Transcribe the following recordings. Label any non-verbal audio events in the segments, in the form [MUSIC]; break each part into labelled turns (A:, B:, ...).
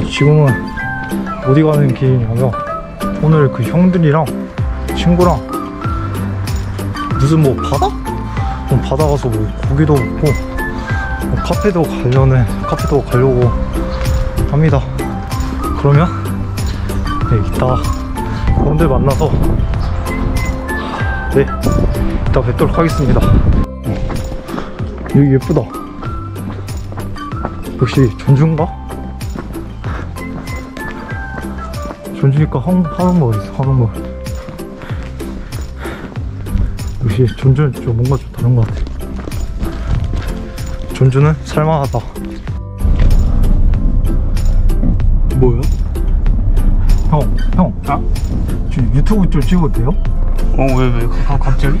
A: 아, 지금은 어디 가는 길이냐면 오늘 그 형들이랑 친구랑 무슨 뭐 바다? 뭐 바다 가서 뭐 고기도 먹고 뭐 카페도 가려는 카페도 가려고 합니다. 그러면 네, 이따 형들 만나서 네 이따 뵙도록 하겠습니다. 여기 예쁘다. 역시 전주인가? 전주니까 한, 한옥마을 있어, 한옥마을. 역시 전주는 좀 뭔가 좀 다른 것 같아. 전주는 살만하다. 뭐야? 형, 형, 아, 저 유튜브 좀 찍어도 돼요?
B: 어 왜왜 갑자기? [LAUGHS]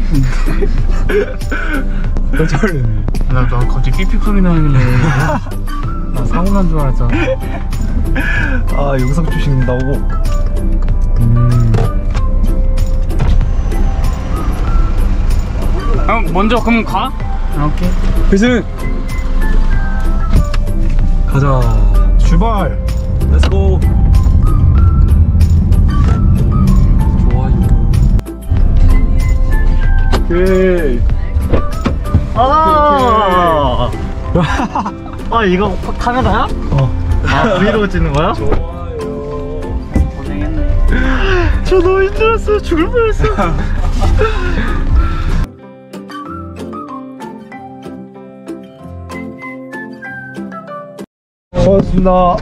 A: 깜짝 놀랐네.
B: 나, 나 갑자기 삐삐 소리 나길래 나 사고 난 줄 알았잖아
A: 아, 영상 찍는다고? 음,
B: 아, 먼저 그럼 가? 아, 오케이
A: 그지? 가자. 출발! Let's go! 좋아요. 오케이.
C: 아, 아 이거 카메라야?
A: 어.
C: 아 브이로그 찍는 거야?
A: 좋아요.
B: 고생했네
C: 저 너무 힘들었어 죽을 뻔했어
A: 고맙습니다.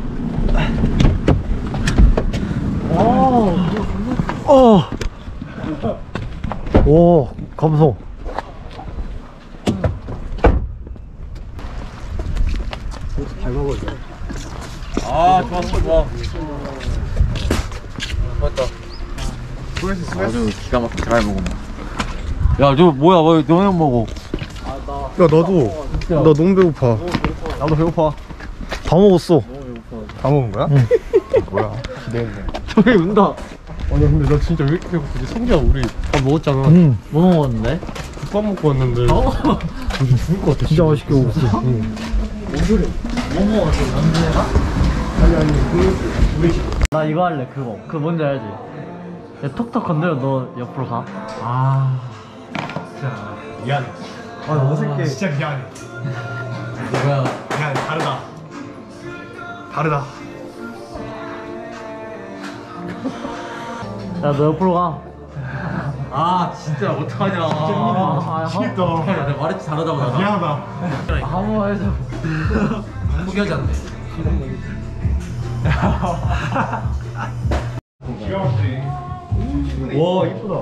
A: 어. 오, 감성.
B: 아 좋았어 좋아
D: 아주 기가 막히게 잘 먹어. 야, 저 뭐야? 왜 너네 먹어?
A: 야, 나도. 나 너무 배고파.
D: 나도 배고파.
A: 다 먹었어.
D: 다 먹은 거야?
A: 응. [LAUGHS]
D: 뭐야? 기대했네.
A: 저기 운다.
D: 아니 근데 나 진짜 왜 이렇게 배고프지? 성기야 우리 밥 먹었잖아.
A: 응.
C: 뭐 먹었는데?
D: 국밥 먹고 왔는데. [LAUGHS] 요즘 죽을 것 같아.
A: 진짜 맛있게 먹었어.
D: 응.
C: 뭐 먹었어 연주해가? 나 이거 할래 그거 그거 뭔지 알지? 야, 톡톡 건드려 너 옆으로 가
D: 아.
A: 아, 어색해.
D: 진짜 미안해.
C: 뭐야
D: 미안해. 다르다. 다르다.
C: 야 너 옆으로 가
D: 아 진짜 어떡하냐.
C: 아, 아,
D: 미치겠다. 야, 내가 말했지 다르다고 나. 미안하다.
C: 한번 해줘
D: 포기하지 않네.
A: 와, 이쁘다.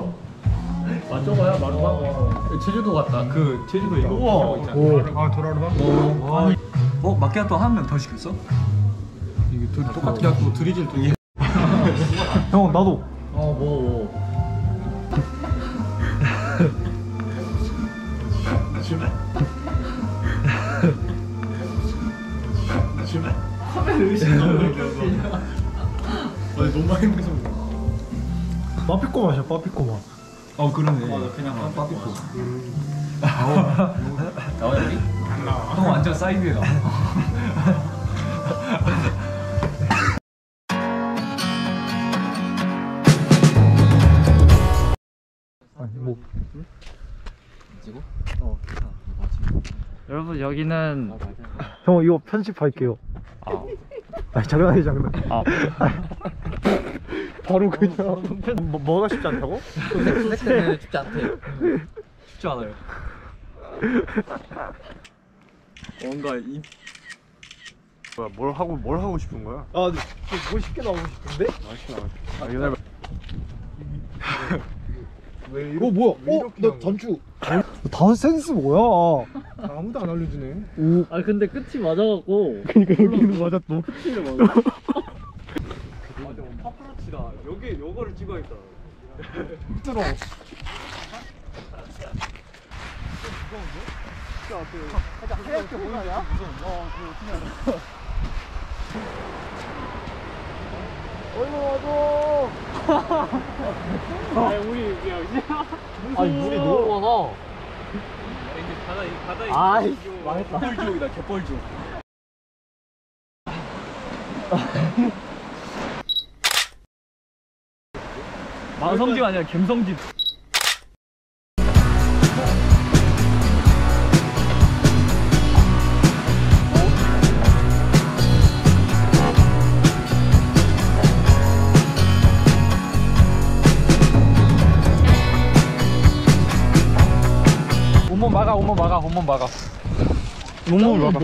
D: 아 저거야 마루바? 제주도 같다. 그 제주도 이거. 우와.
A: 오.
D: 아 도라르바? 어. 어 마키아토 한 명 더 시켰어? 이게 도, 똑같은 또 드리즐 두 개. [LAUGHS]
A: 형, 나도.
C: 어뭐 뭐.
D: 아니 너무 많이 먹어서.
A: 빠삐꼬 맛이야, 빠삐꼬 맛.
D: 어 그러네. 맞아 그냥 빠삐코. 나와요 우리? 안 나와. 형 완전 사이드에 나와. [LAUGHS]
A: 아니, 뭐.
C: 여러분 여기는
A: 형, 이거 편집할게요. 아, 장난이 장난.
C: 아
A: 바로 그냥. 뭐, 뭐가 쉽지 않다고?
D: 넥스트는 쉽지 않대. 쉽지 않아요. 뭔가 이 뭐야 뭘 하고 뭘 하고 싶은 거야?
A: 아, 근데 뭐 쉽게 나오고 싶은데?
D: 아 옛날 왜
A: 이거 뭐야? 어? 나 단추. 단수 센스 뭐야?
D: 아무도 안 알려주네.
A: 오.
C: 아 근데 끝이 맞아갖고
A: 그니까 여기는 맞았어.
C: 끝을 맞아.
D: 여기 요거를 찍어야겠다.
A: 들어.
B: 아니 우리 그냥
C: 아니 물이 너무 많아.
D: 이게 바다 이 바다에
C: 아이 망했다.
D: 갯벌지옥이다 갯벌지 [LAUGHS]
B: 만성집 아니라 갬성집.
D: 온몸 막아 온몸 막아 온몸 막아.
C: 너무 올라가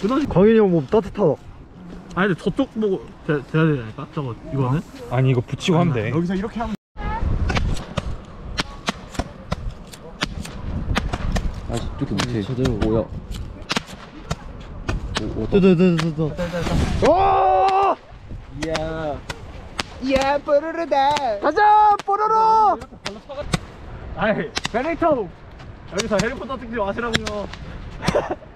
B: 그다지
C: 광현이 형몸 따뜻하다
B: 아니 근데 저쪽 보고 돼, 돼야 되니까? 저거 이거는?
C: 아니 이거 붙이고 하면 돼.
D: 여기서 이렇게 하면
E: 아 저렇게 못해 제대로 뭐야.
C: 뜨뜨뜨뜨뜨 와
B: 아이 베네토 여기서 해리포터 찍지 마시라고요 [LAUGHS]